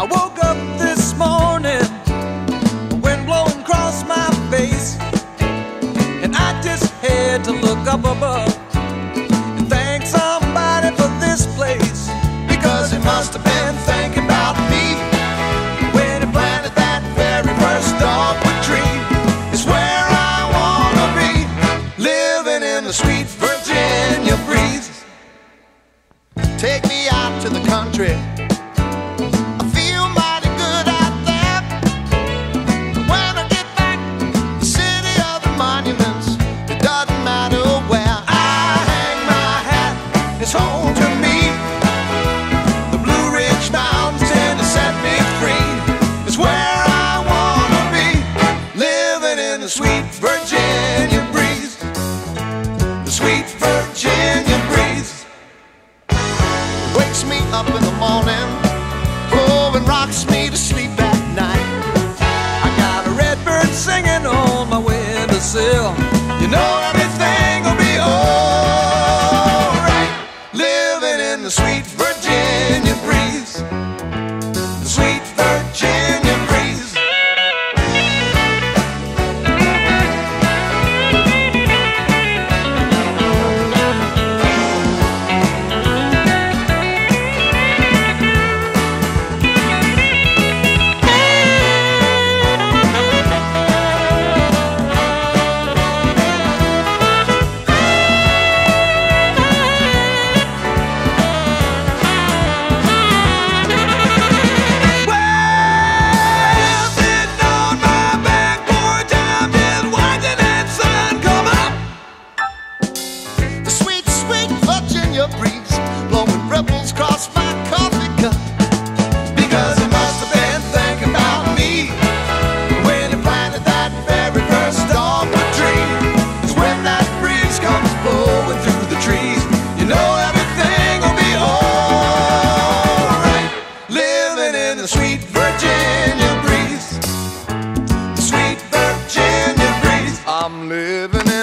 I woke up this morning, wind blowing across my face, and I just had to look up above and thank somebody for this place because it must have been thinking about me when it planted that very first dogwood tree. It's where I wanna be, living in the sweet Virginia breeze. Take me out to the country. Virginia breeze, the sweet Virginia breeze, wakes me up in the morning, oh, and rocks me to sleep at night. I got a red bird singing on my windowsill, you know. familiar breeze blowing ripples cross my coffee cup. Because it must have been thinking about me when it planted that very first dogwood tree. Cause when that breeze comes blowing through the trees, you know everything will be alright. Living in the sweet Virginia breeze. The sweet Virginia breeze. I'm living in